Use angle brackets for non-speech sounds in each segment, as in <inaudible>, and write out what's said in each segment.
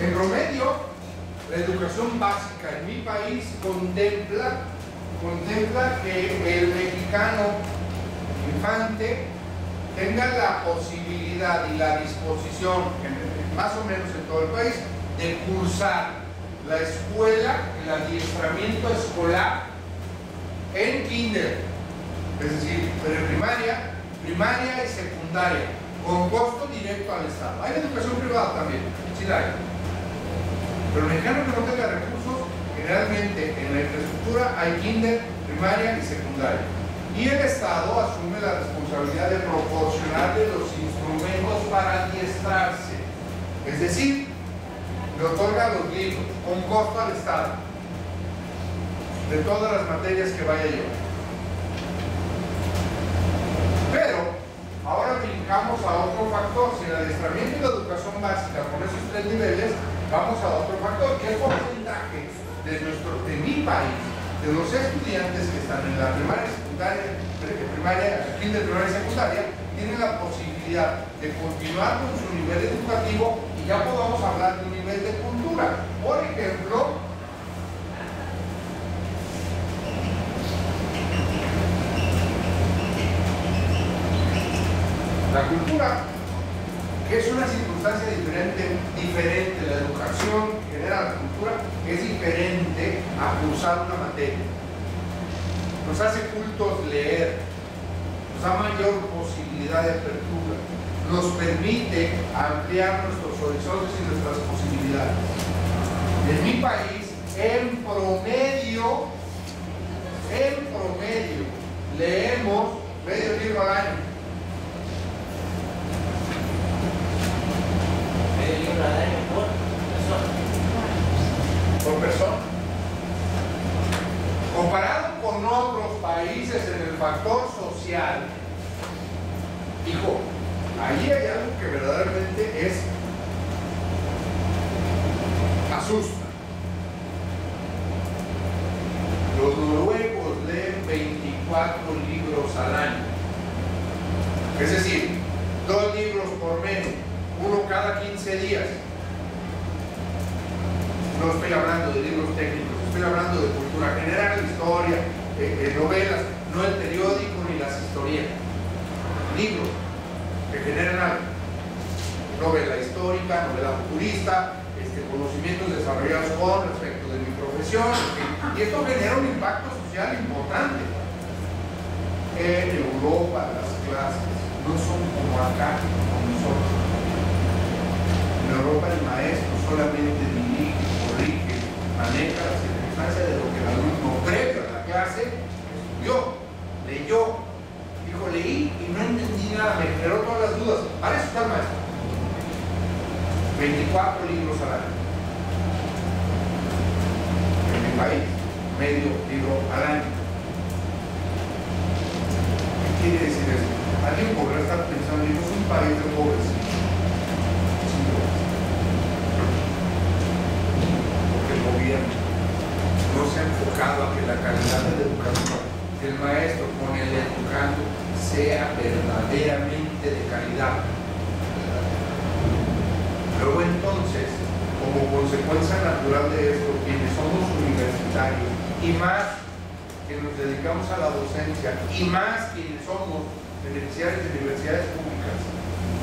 En promedio, la educación básica en mi país contempla, contempla que el mexicano infante tenga la posibilidad y la disposición, más o menos en todo el país, de cursar la escuela, el adiestramiento escolar en kinder, es decir, primaria, primaria y secundaria, con costo directo al Estado. Hay educación privada también, sí la hay. Pero el mexicano que no tenga recursos, generalmente en la infraestructura hay kinder, primaria y secundaria. Y el Estado asume la responsabilidad de proporcionarle los instrumentos para adiestrarse. Es decir, le otorga los libros con costo al Estado de todas las materias que vaya a llevar. Pero ahora brincamos a otro factor. Si el adiestramiento y la educación básica con esos tres niveles, vamos a otro factor. ¿Qué porcentaje de, nuestro, de mi país, de los estudiantes que están en la primaria, secundaria, pre- primaria, kinder, primaria y secundaria, tienen la posibilidad de continuar con su nivel educativo y ya podamos hablar de un nivel de cultura? Por ejemplo, La cultura, que es una circunstancia diferente, diferente, la educación genera la cultura es diferente a cursar una materia. Nos hace cultos leer, nos da mayor posibilidad de apertura, nos permite ampliar nuestros horizontes y nuestras posibilidades. En mi país, en promedio, en promedio, leemos medio libro al año. Por persona. Comparado con otros países en el factor social, hijo, ahí hay algo que verdaderamente es asusta. Los noruegos leen 24 libros al año. Es decir, dos libros por mes, uno cada 15 días. No estoy hablando de libros técnicos, estoy hablando de cultura general, historia, eh, eh, novelas, no el periódico ni las historietas. Libros que generan algo. Novela histórica, novela futurista, este, conocimientos desarrollados con respecto de mi profesión, y esto genera un impacto social importante. En Europa las clases no son como acá, como nosotros. Europa el maestro solamente dirige, corrige, maneja las circunstancias de lo que el alumno previo a la clase estudió, leyó, dijo leí y no entendí nada, me generó todas las dudas. Para eso está el maestro. 24 libros al año. En mi país, medio libro al año. ¿Qué quiere decir eso? Alguien podrá estar pensando, es un país de pobres. no se ha enfocado a que la calidad de la educación del maestro con el educando sea verdaderamente de calidad. Luego entonces, como consecuencia natural de esto, quienes somos universitarios y más que nos dedicamos a la docencia y más quienes somos beneficiarios de universidades públicas,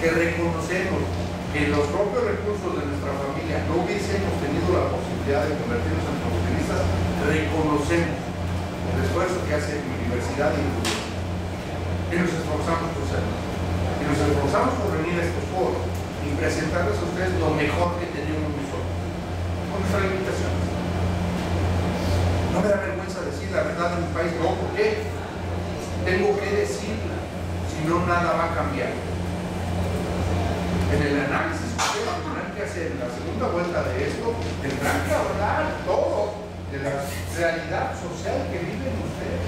que reconocemos que los propios recursos de nuestra familia no hubiésemos tenido la posibilidad de convertirnos en profesionistas, reconocemos el esfuerzo que hace mi universidad y, y nos esforzamos por serlo. Y nos esforzamos por venir a estos foros y presentarles a ustedes lo mejor que tenemos nosotros, con nuestras limitaciones. No me da vergüenza decir la verdad en mi país, no, ¿por qué? Tengo que decirla, si no nada va a cambiar. En el análisis que tendrán que hacer en la segunda vuelta de esto, tendrán que hablar todo de la realidad social que viven ustedes.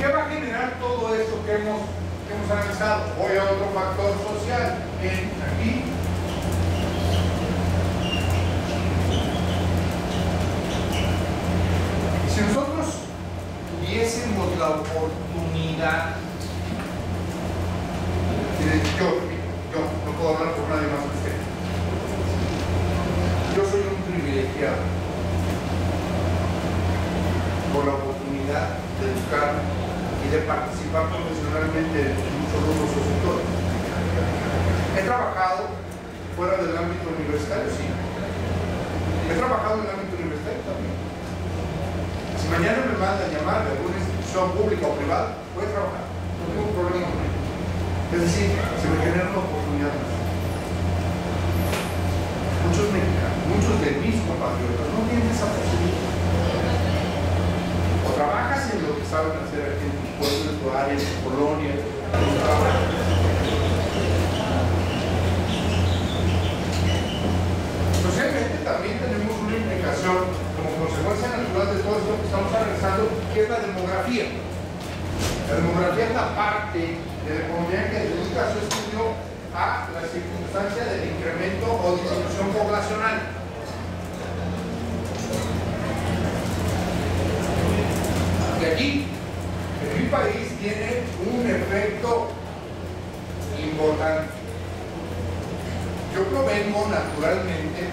¿Qué va a generar todo esto que hemos hemos analizado. Voy a otro factor social. En, aquí. Si nosotros tuviésemos la oportunidad, yo, yo no puedo hablar por nadie más que usted. Yo soy un privilegiado por la oportunidad de educarme y de participar profesionalmente en muchos grupos sectores. He trabajado fuera del ámbito universitario, sí. He trabajado en el ámbito universitario también. Si mañana me mandan llamar de alguna institución pública o privada, voy a trabajar. No tengo problema. Es decir, se me genera una oportunidad más. Muchos mexicanos, muchos de mis compatriotas no tienen esa posibilidad o trabajas en lo que saben hacer aquí en tus pueblos, en tu área, en tu colonia, en tu trabajo. Socialmente también tenemos una implicación como consecuencia natural de todo esto que estamos analizando, que es la demografía. La demografía es la parte de la economía que dedica su estudio a la circunstancia del incremento o disminución poblacional. Y aquí, en mi país, tiene un efecto importante. Yo provengo naturalmente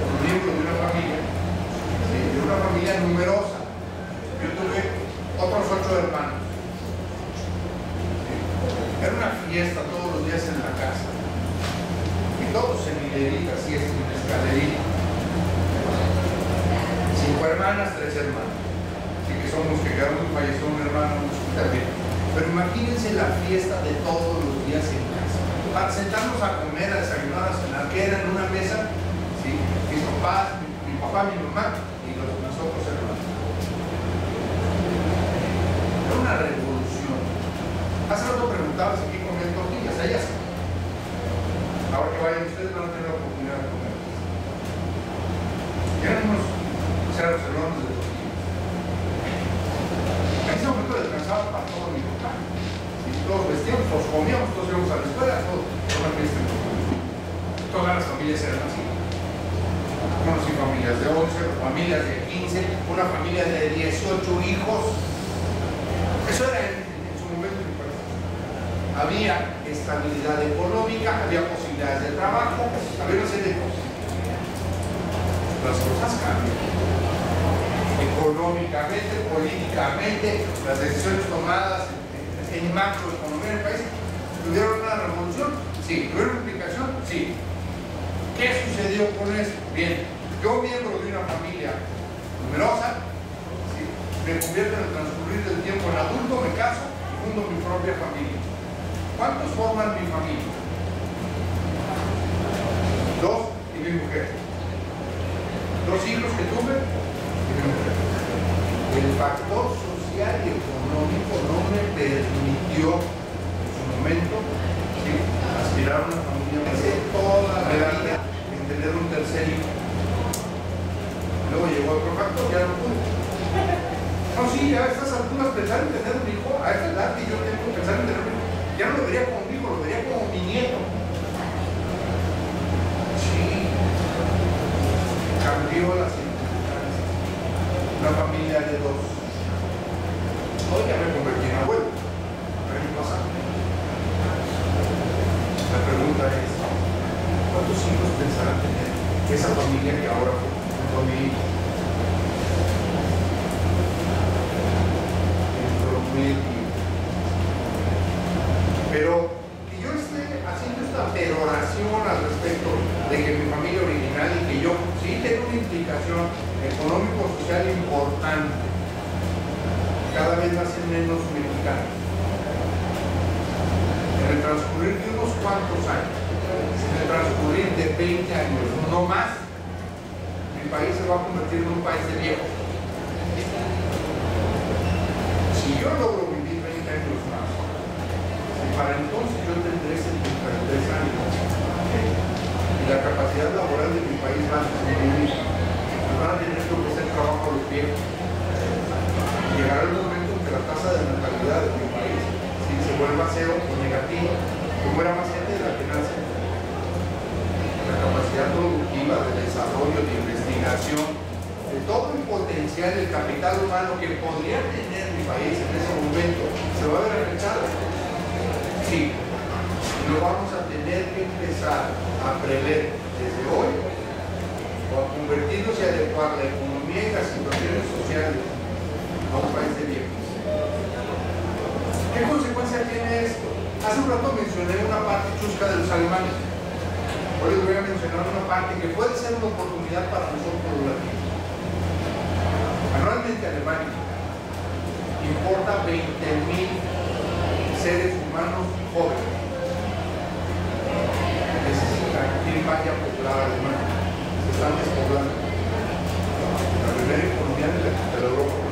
como miembro de una familia, de una familia numerosa. Yo tuve otros ocho hermanos. Fiesta todos los días en la casa. Y todos en hileritas y en escalerita. Cinco hermanas, tres hermanos que somos, que quedamos que falleció un hermano, también. Pero imagínense la fiesta de todos los días en casa. Para sentarnos a comer, a desayunar, a cenar, que era en una mesa, ¿sí? mis papás, mi, papá, mi mamá y los, mis otros hermanos. Era una revolución. Hace rato preguntaba si aquí comían tortillas, ellas. Ahora que vayan ustedes van a tener la oportunidad de comer. Eran unos cerros enormes de tortillas. En ese momento descansaba para todo mi papá. Y todos vestíamos, todos comíamos, todos íbamos a la escuela, todo. Era una fiesta. Todas las familias eran así. Conocí familias de 11, familias de 15, una familia de 18 hijos. Eso era en, su momento mi. Había estabilidad económica, había posibilidades de trabajo, había una serie de cosas. Las cosas cambian económicamente, políticamente, las decisiones tomadas en, macroeconomía del país, ¿tuvieron una revolución? Sí. ¿Tuvieron implicación? Sí. ¿Qué sucedió con esto? Bien, yo miembro de una familia numerosa, ¿sí? me convierto en el transcurrir del tiempo en adulto, me caso y fundo mi propia familia. ¿Cuántos forman mi familia? Dos y mi mujer. Dos hijos que tuve el factor social y económico no me permitió en su momento aspirar a una familia. Pensé toda la vida en tener un tercer hijo. Luego llegó otro factor, ya no pude. No, sí, a estas alturas pensar en tener un hijo, a esta edad que yo tengo pensar en tener un Una familia de dos. Hoy ya me convertí en abuelo. Pero pasa. La pregunta es, ¿cuántos hijos pensarán tener esa familia que ahora fue? Hacen menos mexicanos. En el transcurrir de unos cuantos años, en el transcurrir de 20 años, no más, mi país se va a convertir en un país de viejos. Si yo logro vivir 20 años más, y para entonces yo tendré 73 años, y la capacidad laboral de mi país va a disminuir, van a tener que ofrecer trabajo a los viejos. Llegará la tasa de natalidad de mi país si se vuelva cero o negativo, que muera más gente de la nace. La capacidad productiva de desarrollo, de investigación, de todo el potencial del capital humano que podría tener mi país en ese momento, se va a ver afectado. Sí, lo vamos a tener que empezar a prever desde hoy o a convertirnos y adecuar la economía y las situaciones sociales a un país de viejos. ¿Qué consecuencia tiene esto? Hace un rato mencioné una parte chusca de los alemanes. Hoy les voy a mencionar una parte que puede ser una oportunidad para nosotros los latinos. Anualmente Alemania importa 20.000 seres humanos jóvenes. Necesita que vaya a poblar Alemania. Se están despoblando. La primera economía de la Europa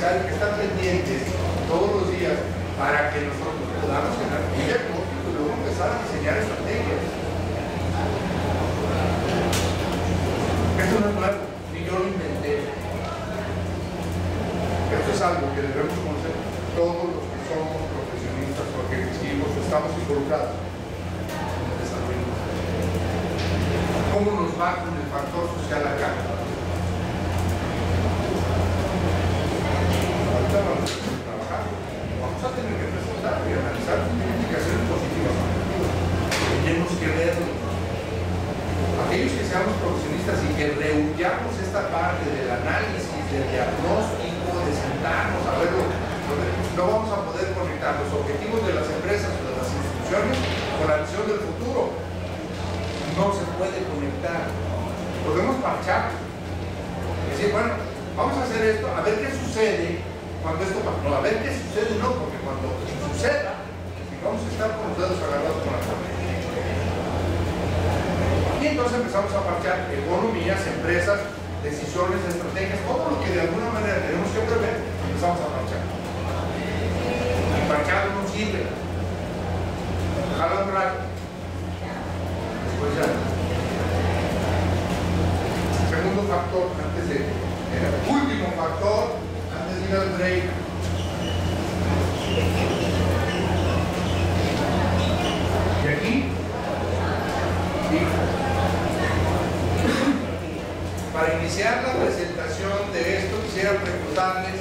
que están pendientes todos los días para que nosotros podamos un diagnóstico y luego empezar a diseñar estrategias? Esto no es nuevo, ni yo lo inventé. Esto es algo que debemos conocer todos los que somos profesionistas porque vivimos, estamos involucrados en el desarrollo. ¿Cómo nos va con el factor social acá? Ahorita vamos a trabajar, vamos a tener que presentar y analizar implicaciones positivas o negativas. Tenemos que verlo. Aquellos que seamos profesionistas y que rehuyamos esta parte del análisis, del diagnóstico, de sentarnos a verlo, no vamos a poder conectar los objetivos de las empresas o de las instituciones con la visión del futuro. No se puede conectar. Podemos parchar. Decir, bueno, vamos a hacer esto, a ver qué sucede cuando esto. No, a ver qué sucede, no, porque cuando suceda, vamos a estar con los dedos agarrados con la cabeza. Y entonces empezamos a parchar economías, empresas, decisiones, estrategias, todo lo que de alguna manera tenemos que prever, empezamos a parchar. Parchar no sirve. Jala un rato. Después ya. Segundo factor, antes de. Último factor, antes de ir al break. Y aquí, para iniciar la presentación de esto, quisiera preguntarles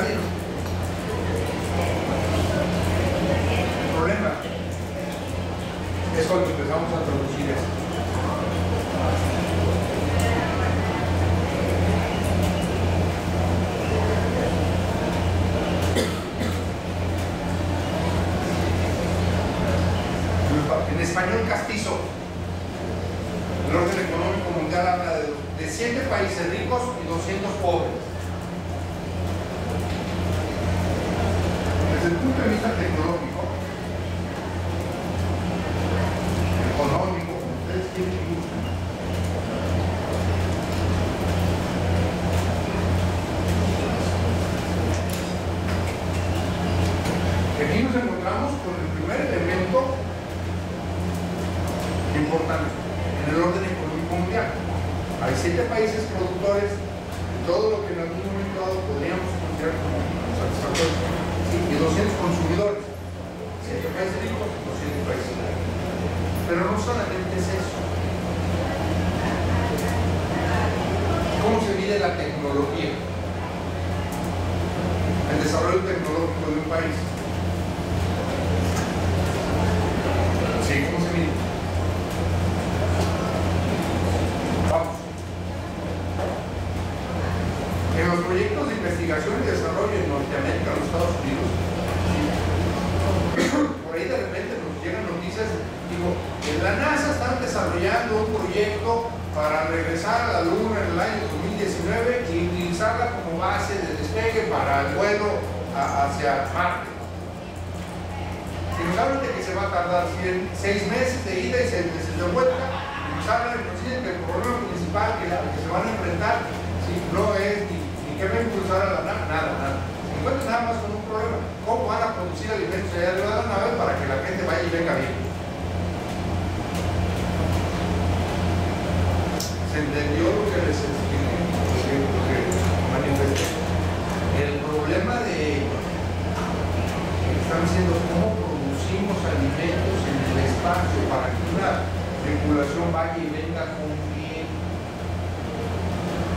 Está en el orden económico mundial. Hay siete países productores de todo lo que en algún momento dado podríamos considerar como satisfactorio sí, y 200 consumidores. Siete países ricos, 200 países pobres. Pero no solamente es eso. ¿Cómo se mide la tecnología? El desarrollo tecnológico de un país. Utilizarla como base de despegue para el vuelo hacia Marte. Y nos hablan de que se va a tardar 100 seis meses de ida y seis meses de vuelta. Nos hablan que el problema principal que, se van a enfrentar no es ni, ni que a impulsar a la nave, nada, nada. Se encuentran nada más con un problema. ¿Cómo van a producir alimentos allá de la nave para que la gente vaya y venga bien? ¿Se entendió lo que les expliqué? Lo que, lo que manifesté. El problema de están diciendo cómo producimos alimentos en el espacio para que una tripulación vaya y venga con bien.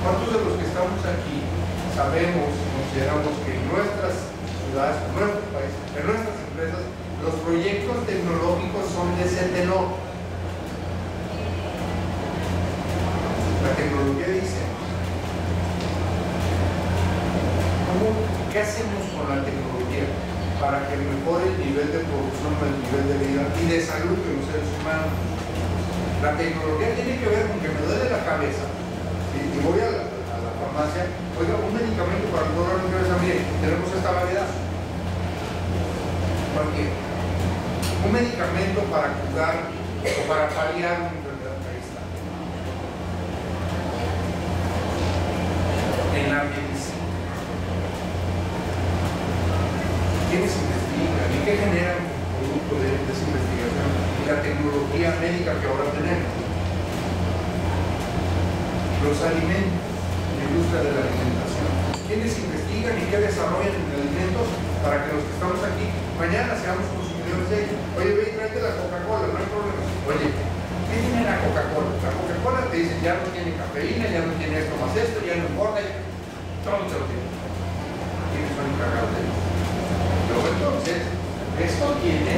¿Cuántos de los que estamos aquí sabemos, consideramos que en nuestras ciudades, en nuestros países, en nuestras empresas, los proyectos tecnológicos son de ese tenor? La tecnología dice, ¿cómo, ¿qué hacemos con la tecnología para que mejore el nivel de producción, el nivel de vida y de salud de los seres humanos? La tecnología tiene que ver con que me duele la cabeza y voy a la, farmacia, oiga, un medicamento para el dolor de cabeza, mire, tenemos esta variedad. Cualquier. Un medicamento para curar o para paliar una enfermedad, ahí está. En la médica que ahora tenemos. Los alimentos, la industria de la alimentación. ¿Quiénes investigan y qué desarrollan en alimentos para que los que estamos aquí mañana seamos consumidores de ellos? Oye, ve y tráete la Coca-Cola, no hay problema. Oye, ¿qué tiene la Coca-Cola? La Coca-Cola te dice ya no tiene cafeína, ya no tiene esto más esto, ya no engorda, ya- todo se lo tiene. ¿Quiénes son encargados de eso? Luego entonces, esto tiene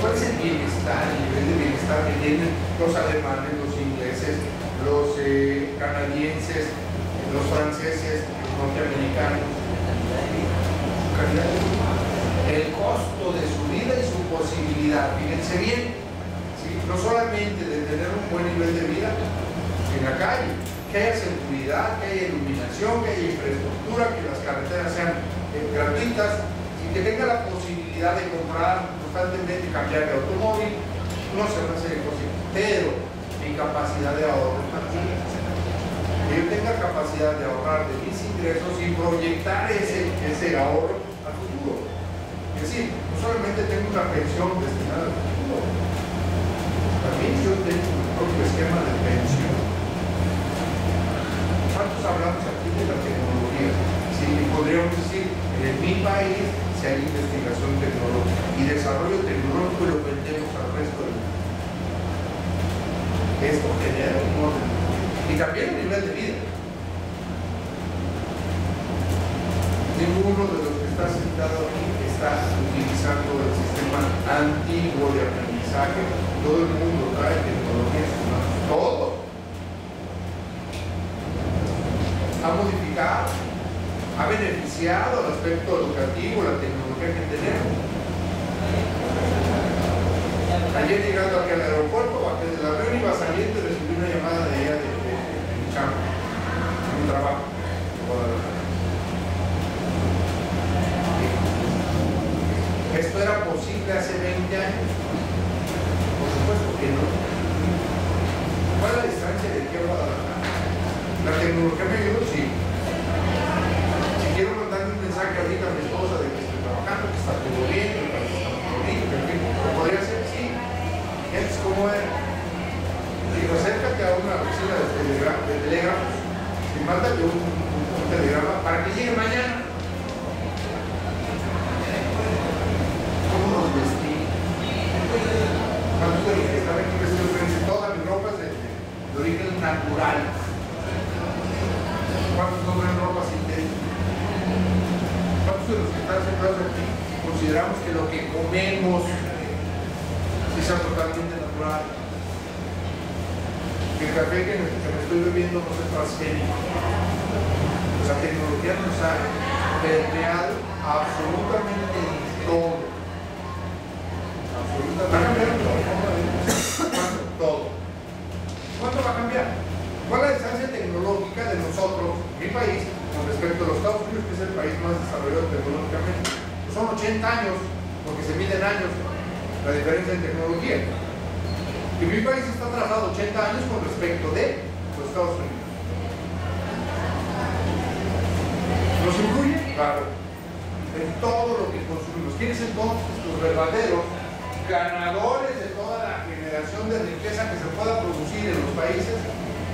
¿Cuál es el bienestar, el nivel de bienestar que tienen los alemanes, los ingleses, los eh, canadienses, los franceses, los norteamericanos? El costo de su vida y su posibilidad. Fíjense bien, no solamente de tener un buen nivel de vida en la calle, que haya seguridad, que haya iluminación, que haya infraestructura, que las carreteras sean gratuitas y que tenga la posibilidad de comprar constantemente, cambiar de automóvil, no se una serie de cosas, pero en capacidad de ahorro que yo tenga capacidad de ahorrar de mis ingresos y proyectar ese, ese ahorro al futuro. Es decir, no solamente tengo una pensión destinada al futuro, también yo tengo mi propio esquema de pensión. ¿Cuántos hablamos aquí de la tecnología? Sí, podríamos decir, en mi país si hay investigación tecnológica y desarrollo tecnológico y lo vendemos al resto del mundo. Esto genera un orden y también un nivel de vida. Ninguno de los que está sentado aquí está utilizando el sistema antiguo de aprendizaje. Todo el mundo trae tecnologías. Todo. Ha modificado, ha aspecto educativo, la tecnología que tenemos. Ayer llegando aquí al aeropuerto, bajé del avión, iba saliendo y transgénico. La tecnología nos ha permeado absolutamente en todo. Absolutamente todo. Todo. ¿Cuánto va a cambiar? ¿Cuál es la distancia tecnológica de nosotros, mi país, con respecto a los Estados Unidos, que es el país más desarrollado tecnológicamente? Pues son 80 años, porque se miden años la diferencia en tecnología. Y mi país está atrasado 80 años con respecto de los Estados Unidos. ¿Nos influye? Claro. En todo lo que consumimos. ¿Quiénes entonces los verdaderos ganadores de toda la generación de riqueza que se pueda producir en los países?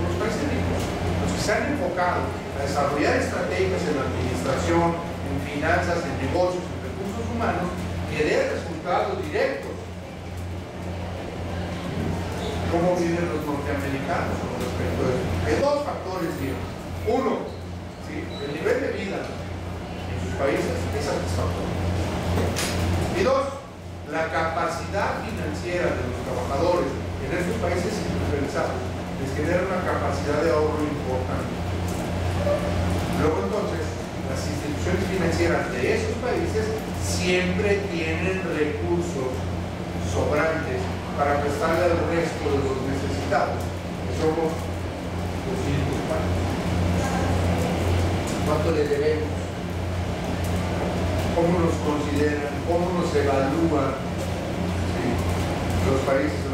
Los países ricos. Los que se han enfocado a desarrollar estrategias en la administración, en finanzas, en negocios, en recursos humanos, que den resultados directos. ¿Cómo viven los norteamericanos con respecto a eso? Hay dos factores, digamos. Uno, el nivel de vida en sus países es satisfactorio. Y dos, la capacidad financiera de los trabajadores en esos países industrializados les genera una capacidad de ahorro importante. Luego entonces, las instituciones financieras de esos países siempre tienen recursos sobrantes para prestarle al resto de los necesitados, que somos los humanos. ¿Cuánto le debemos? ¿Cómo nos consideran? ¿Cómo nos evalúan los países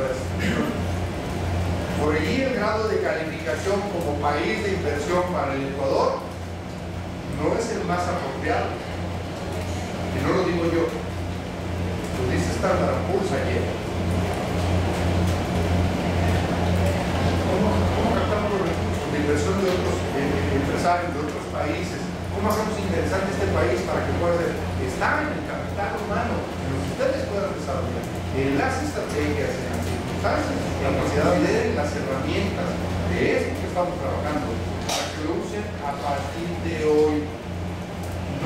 Por allí el grado de calificación como país de inversión para el Ecuador no es el más apropiado. Y no lo digo yo, lo dice Standard Poor's ayer. De otros países? ¿Cómo hacemos interesante este país para que pueda estar en el capital humano, en lo que ustedes puedan desarrollar, en las estrategias, en las circunstancias, en la capacidad de las herramientas de esto que estamos trabajando, para que lo usen a partir de hoy,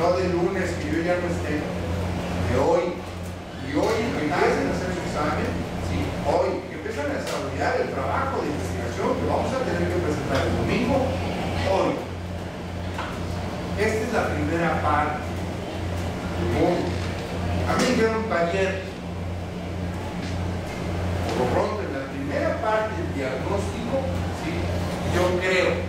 no de lunes que yo ya no esté, de hoy, y hoy empiecen a hacer su examen, sí, hoy, que empiezan a desarrollar el trabajo de investigación que vamos a tener que presentar el domingo, hoy. Esta es la primera parte. A mí me dijeron ayer, por lo pronto, en la primera parte del diagnóstico, ¿sí? yo creo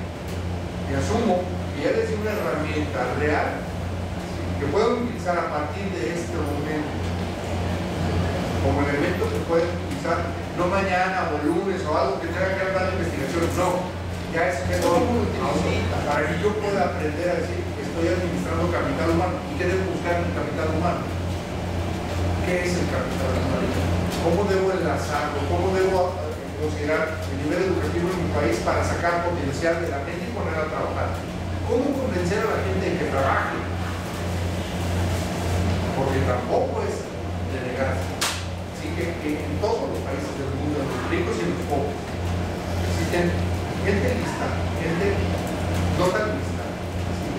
y asumo que ya di una herramienta real ¿sí? que pueden utilizar a partir de este momento como elemento que pueden utilizar no mañana o lunes o algo que tenga que hablar de investigación, no, ya es que todo el mundo para que yo pueda aprender a decir estoy administrando capital humano debo buscar el capital humano. ¿Qué es el capital humano? ¿Cómo debo enlazarlo? ¿Cómo debo considerar el nivel educativo en mi país para sacar potencial de la gente y poner a trabajar? ¿Cómo convencer a la gente de que trabaje? Porque tampoco es de negarse. Así que, que en todos los países del mundo, en los ricos y los pobres, existen gente lista, gente no tan lista,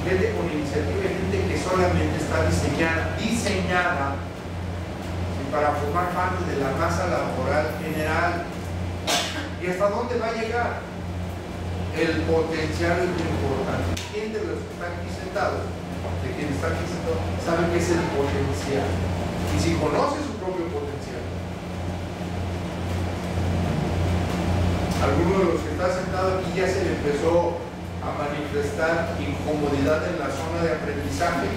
gente con iniciativa, gente que solamente está diseñada, diseñada para formar parte de la masa laboral general. ¿Y hasta dónde va a llegar? El potencial es importante. ¿Quién de los que están aquí sentados, de quienes están aquí sentados, sabe qué es el potencial? Y si conoce su propio potencial, alguno de los que está sentado aquí ya se le empezó a manifestar incomodidad en la zona de aprendizaje.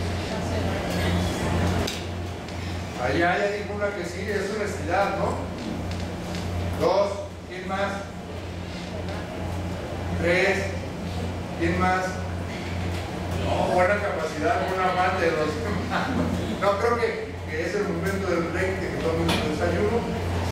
Allá ya dijo una que sí, es honestidad, ¿no? Dos, ¿quién más? Tres, ¿quién más? Buena capacidad, buena parte de los <laughs> No, creo que, que es el momento del de que tomemos el desayuno.